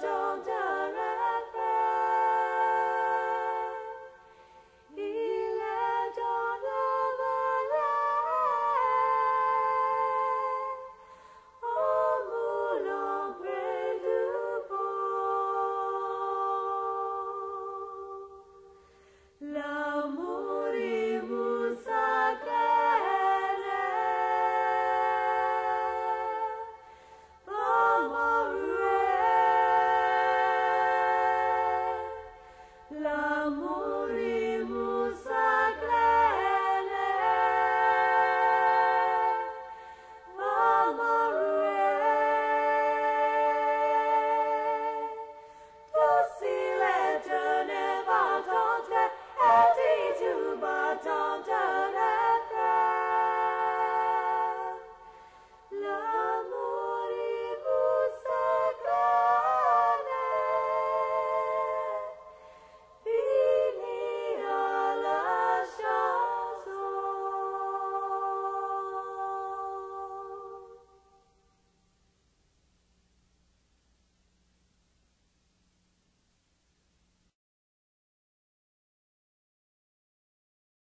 don't